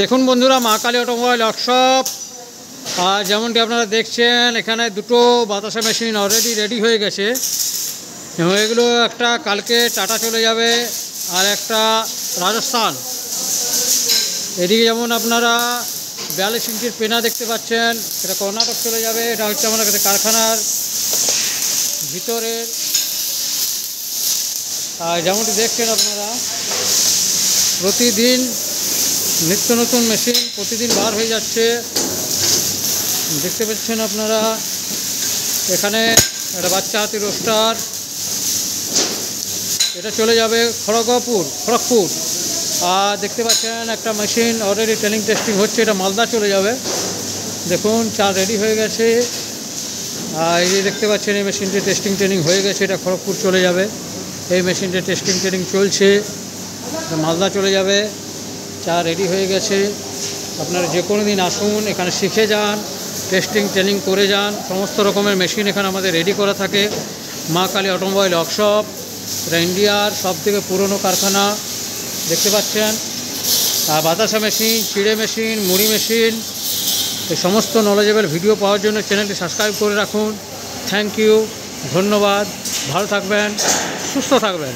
দেখুন বন্ধুরা, মা কালী অটোমোবাইল ওয়ার্কশপ আর যেমনটি আপনারা দেখছেন, এখানে দুটো বাতাসা মেশিন অলরেডি রেডি হয়ে গেছে। এবং এগুলো একটা কালকে টাটা চলে যাবে, আর একটা রাজস্থান। এদিকে যেমন আপনারা বিয়াল্লিশ ইঞ্চির পেনা দেখতে পাচ্ছেন, এটা কর্ণাটক চলে যাবে, এটা হচ্ছে আমাদের কাছে কারখানার ভিতরের। আর যেমনটি দেখছেন আপনারা, প্রতিদিন নিত্য নতুন মেশিন প্রতিদিন বার হয়ে যাচ্ছে। দেখতে পাচ্ছেন আপনারা, এখানে একটা বাচ্চা হাতি রোস্টার। এটা চলে যাবে খড়গপুর খড়গপুর। আর দেখতে পাচ্ছেন একটা মেশিন অলরেডি ট্রেনিং টেস্টিং হচ্ছে, এটা মালদা চলে যাবে। দেখুন চা রেডি হয়ে গেছে। আর এই যে দেখতে পাচ্ছেন, এই মেশিনটি টেস্টিং ট্রেনিং হয়ে গেছে, এটা খড়গপুর চলে যাবে। এই মেশিনটি টেস্টিং ট্রেনিং চলছে। মালদা চলে যাবে। চা রেডি হয়ে গেছে। আপনারা যে কোনো দিন আসুন, এখানে শিখে যান, টেস্টিং, ট্রেনিং করে যান। সমস্ত রকমের মেশিন এখানে আমাদের রেডি করা থাকে। মা কালী অটোমোবাইল ওয়ার্কশপ এটা ইন্ডিয়ার সব থেকে পুরনো কারখানা, দেখতে পাচ্ছেন? আর বাতাসা মেশিন, চিড়ে মেশিন, মুড়ি মেশিন, এই সমস্ত নলেজেবল ভিডিও পাওয়ার জন্য চ্যানেলটি সাবস্ক্রাইব করে রাখুন। থ্যাংক ইউ ধন্যবাদ। ভালো থাকবেন, সুস্থ থাকবেন।